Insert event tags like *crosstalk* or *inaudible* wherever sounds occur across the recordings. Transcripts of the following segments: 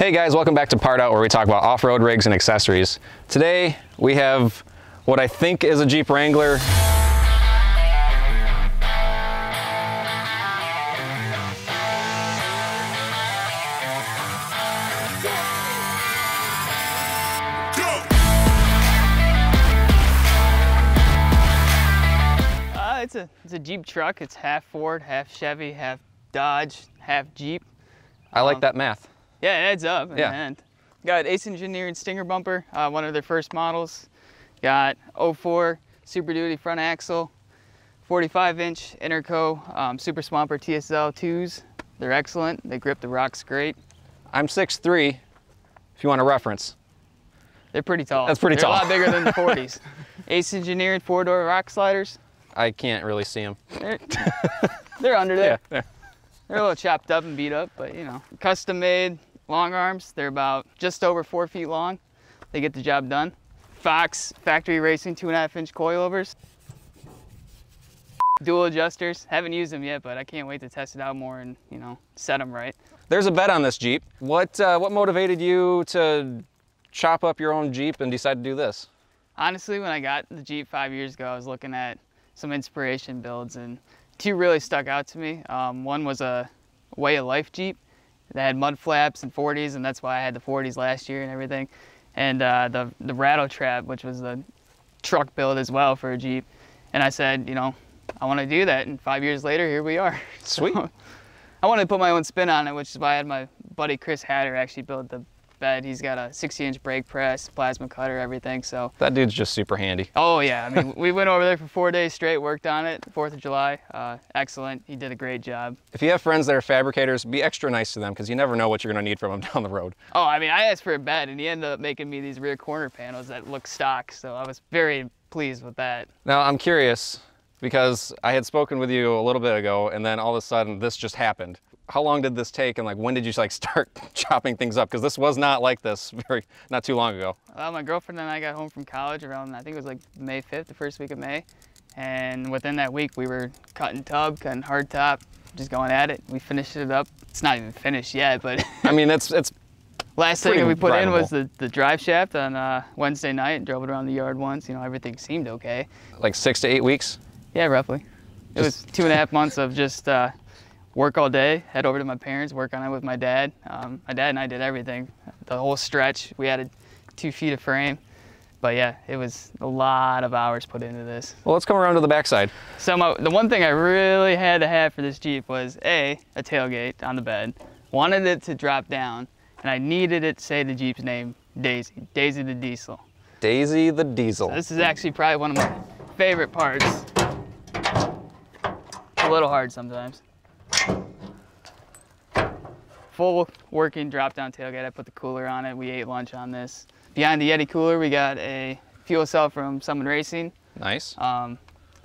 Hey guys, welcome back to Part Out where we talk about off-road rigs and accessories. Today we have what I think is a Jeep Wrangler. Uh, it's a it's a Jeep truck. It's half Ford, half Chevy, half Dodge, half Jeep. I like Um, that math. Yeah, it adds up. in Yeah. the end. Got Ace Engineering Stinger bumper, uh, one of their first models. Got 04 Super Duty front axle, 45 inch Interco um, Super Swamper TSL 2s. They're excellent. They grip the rocks great. I'm 6'3", if you want a reference. They're pretty tall. That's pretty They're tall. a lot bigger than the *laughs* 40s. Ace Engineering four door rock sliders. I can't really see them. They're, they're under *laughs* there. Yeah, there. They're a little chopped up and beat up, but you know, custom made long arms. They're about just over four feet long. They get the job done. Fox factory racing two and a half inch coilovers. Dual adjusters. Haven't used them yet, but I can't wait to test it out more and you know set them right. There's a bet on this Jeep. What, uh, what motivated you to chop up your own Jeep and decide to do this? Honestly, when I got the Jeep five years ago, I was looking at some inspiration builds, and two really stuck out to me. Um, one was a Wayalife Jeep that had mud flaps and 40s, and that's why I had the 40s last year and everything. And uh, the the Rattle Trap, which was the truck build as well for a Jeep. And I said, you know, I want to do that. And five years later, here we are. *laughs* Sweet. So, I wanted to put my own spin on it, which is why I had my buddy Chris Hatter actually build the bed. He's got a 60 inch brake press, plasma cutter, everything. So That dude's just super handy. Oh yeah, I mean we went over there for four days straight, worked on it. Fourth of July, uh, excellent. He did a great job. If you have friends that are fabricators, be extra nice to them because you never know what you're gonna need from them *laughs* down the road. Oh, I mean I asked for a bed, and he ended up making me these rear corner panels that look stock. So I was very pleased with that. Now I'm curious because I had spoken with you a little bit ago and then all of a sudden this just happened. How long did this take and like when did you like *laughs* start chopping things up? Because this was not like this very not too long ago. Uh, my girlfriend and I got home from college around I think it was like May 5th, the first week of May, and within that week we were cutting tub, cutting hardtop, just going at it. We finished it up. It's not even finished yet, but *laughs* I mean it's it's Last thing we put in was the, the drive shaft on uh, Wednesday night and drove it around the yard once. You know, everything seemed okay. like six to eight weeks. Yeah, roughly. It was two and a half months of just uh, work all day, head over to my parents, work on it with my dad. Um, my dad and I did everything. The whole stretch, we added two feet of frame. But yeah, it was a lot of hours put into this. Well let's come around to the backside. So my, the one thing I really had to have for this Jeep was A, a tailgate on the bed. Wanted it to drop down, and I needed it to say the Jeep's name, Daisy. Daisy the Diesel. Daisy the Diesel. This is actually probably one of my favorite parts. A little hard sometimes. Full working drop down tailgate. I put the cooler on it. We ate lunch on this. Behind the Yeti cooler, we got a fuel cell from Summit Racing. Nice. Um,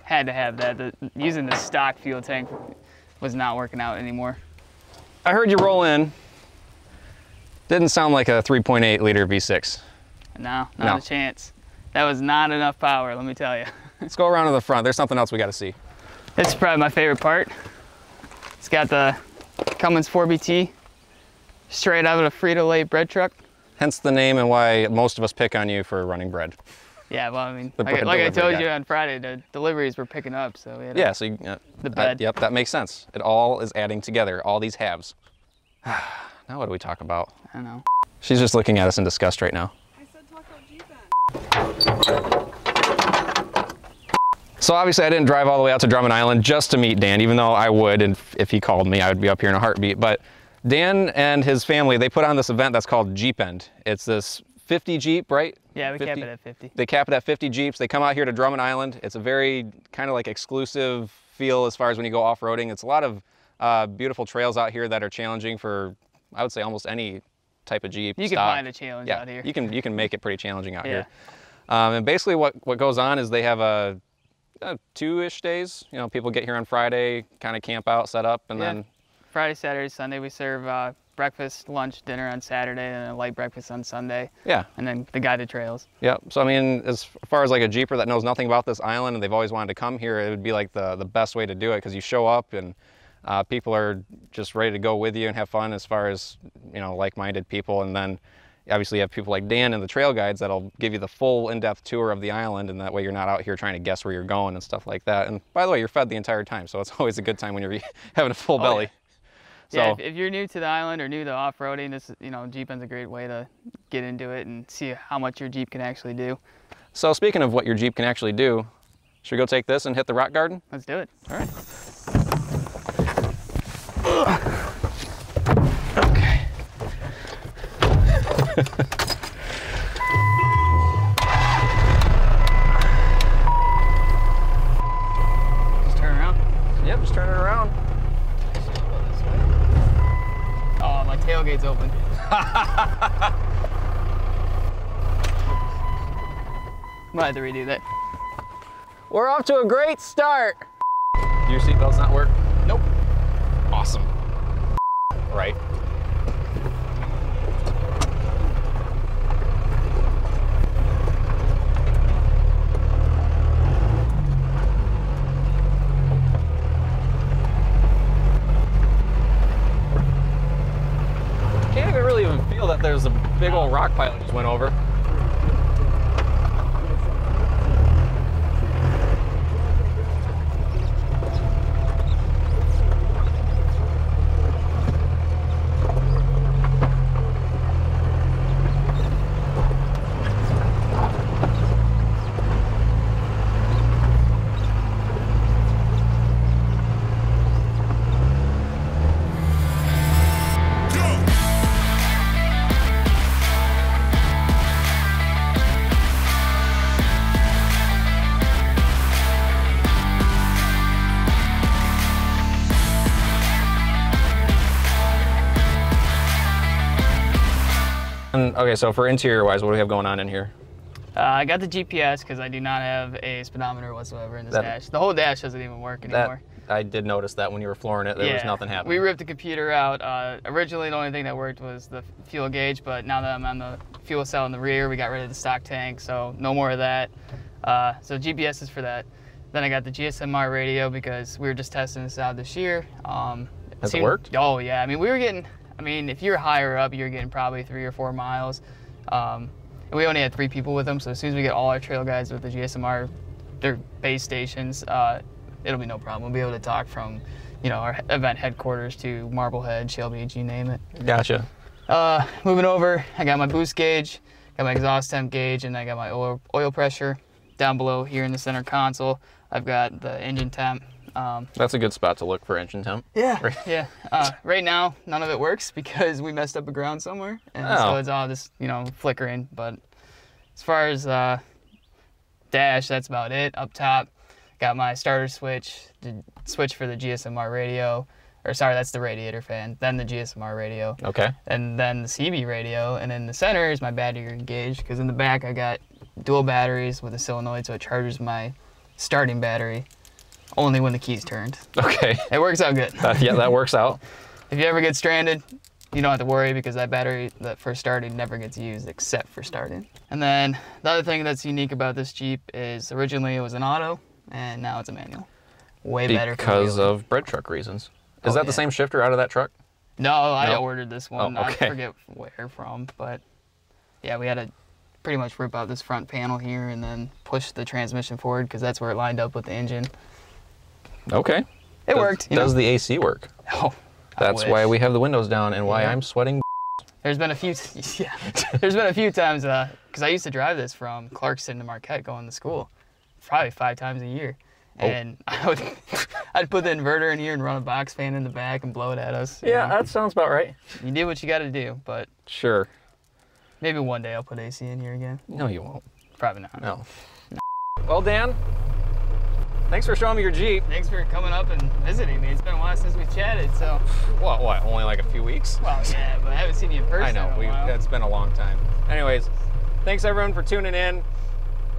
had to have that. The, using the stock fuel tank was not working out anymore. I heard you roll in. Didn't sound like a 3.8 liter V6. No, not No. a chance. That was not enough power, let me tell you. Let's go around to the front. There's something else we got to see. This is probably my favorite part. It's got the Cummins 4BT straight out of a Frito-Lay bread truck. Hence the name and why most of us pick on you for running bread. Yeah, well, I mean, like, like I told guy. you on Friday, the deliveries were picking up, so we had to- Yeah, so you, uh, The bed. yep, that makes sense. It all is adding together, all these halves. *sighs* now what do we talk about? I don't know. She's just looking at us in disgust right now. I said talk about Jeep then. So obviously I didn't drive all the way out to Drummond Island just to meet Dan, even though I would, and if- he called me, I would be up here in a heartbeat. But Dan and his family, they put on this event that's called Jeep End. It's this 50 Jeep, right? Yeah, we kept 50 it at 50. They cap it at 50 Jeeps. They come out here to Drummond Island. It's a very kind of like exclusive feel as far as when you go off-roading. It's a lot of uh, beautiful trails out here that are challenging for, I would say, almost any type of Jeep. You can stock. find a challenge yeah, out here. You can you can make it pretty challenging out Yeah. here. Um, and basically, what what goes on is they have a, a two-ish days. You know, people get here on Friday, kind of camp out, set up, and Yeah. then Friday, Saturday, Sunday, we serve uh, breakfast, lunch, dinner on Saturday, and a light breakfast on Sunday, yeah, and then the guided trails. yeah. So I mean, as far as like a Jeeper that knows nothing about this island and they've always wanted to come here, it would be like the the best way to do it because you show up and Uh, people are just ready to go with you and have fun as far as you know like-minded people. And then obviously you have people like Dan and the trail guides that'll give you the full in-depth tour of the island, and that way you're not out here trying to guess where you're going and stuff like that. And by the way, you're fed the entire time, so it's *laughs* always a good time when you're *laughs* having a full Oh, belly. yeah. So yeah, if, if you're new to the island or new to off-roading, this you know, Jeeping's a great way to get into it and see how much your Jeep can actually do. So speaking of what your Jeep can actually do, should we go take this and hit the rock garden? Let's do it. All right. *laughs* Just turn around. Yep, just turn it around. Oh, my tailgate's open. *laughs* Might have to redo that. We're off to a great start. Your seatbelts not work? Nope. Awesome. Right. Can't even really even feel that there's a big old rock pile just went over. Okay, so for interior wise, what do we have going on in here? Uh, I got the GPS because I do not have a speedometer whatsoever in this That- dash. The whole dash doesn't even work anymore. That I did notice that when you were flooring it, there was nothing happening. We ripped the computer out. Uh, originally, the only thing that worked was the fuel gauge, but now that I'm on the fuel cell in the rear, we got rid of the stock tank, so no more of that. Uh, so GPS is for that. Then I got the GSMR radio because we were just testing this out this year. Um, Has it seemed- worked? Oh yeah. I mean, we were getting. I mean, if you're higher up, you're getting probably three or four miles. Um, and we only had three people with them, so as soon as we get all our trail guides with the GSMR, their base stations, uh, it'll be no problem. We'll be able to talk from, you know, our event headquarters to Marblehead, Shell Beach, you name it. Gotcha. Uh, moving over, I got my boost gauge, got my exhaust temp gauge, and I got my oil, oil pressure. Down below here in the center console, I've got the engine temp. Um, That's a good spot to look for engine temp. yeah, yeah. Uh, right now, none of it works because we messed up a ground somewhere, and Oh. so it's all just you know flickering. But as far as uh, dash, that's about it. Up top, got my starter switch, the switch for the GSMR radio, or sorry, that's the radiator fan. Then the GSMR radio, Okay. and then the CB radio, and in the center is my battery gauge. Because in the back, I got dual batteries with a solenoid, so it charges my starting battery only when the key's turned. Okay. It works out good. That, yeah, that works out. *laughs* If you ever get stranded, you don't have to worry because that battery that for starting never gets used except for starting. And then the other thing that's unique about this Jeep is originally it was an auto and now it's a manual. Way better. Because of bread truck reasons. Is Oh, that the same shifter out of that truck? No, I No? ordered this oh, one. Oh, okay. I forget where from, but yeah, we had to pretty much rip out this front panel here and then push the transmission forward because that's where it lined up with the engine. Okay. It Does- worked. Does know? the AC work? *laughs* Oh, That's why we have the windows down and why Yeah. I'm sweating. *laughs* There's been a few, *laughs* yeah. There's been a few times uh, because I used to drive this from Clarkston to Marquette going to school, probably five times a year, Oh. and I would, I'd put the inverter in here and run a box fan in the back and blow it at us. Yeah, know. that sounds about right. you do what you got to do, but Sure. maybe one day I'll put AC in here again. No, you won't. Probably not. No. Well, Dan, thanks for showing me your Jeep. Thanks for coming up and visiting me. It's been a while since we chatted, so What? What? Only like a few weeks? well, yeah, but I haven't seen you in person. I know. We. It's been a long time. Anyways, thanks everyone for tuning in.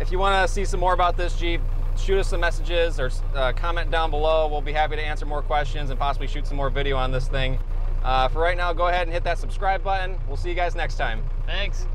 If you want to see some more about this Jeep, shoot us some messages or uh, comment down below. We'll be happy to answer more questions and possibly shoot some more video on this thing. Uh, for right now, go ahead and hit that subscribe button. We'll see you guys next time. Thanks.